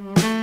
Bye.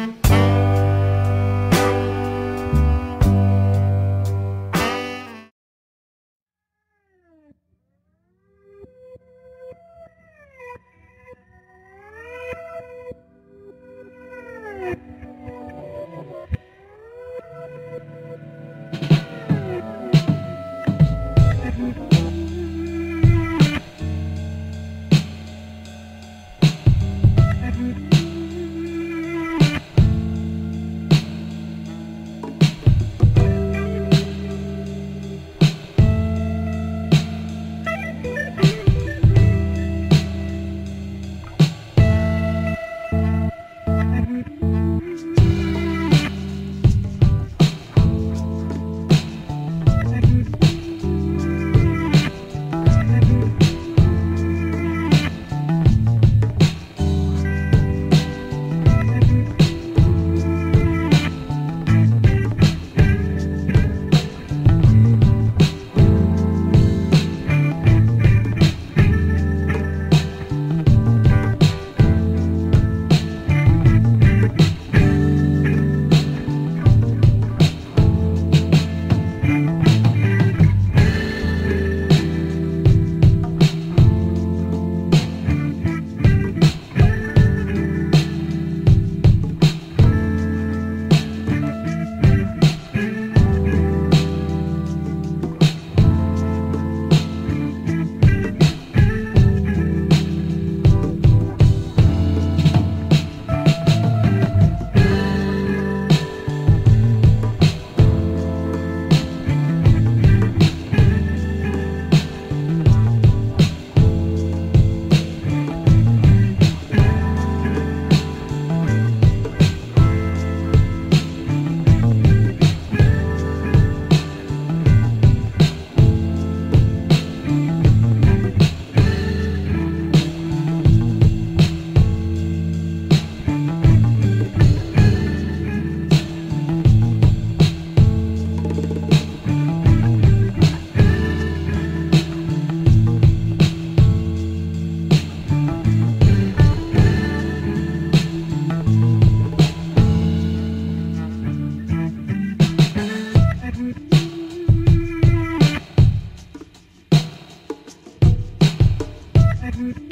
Mm-hmm.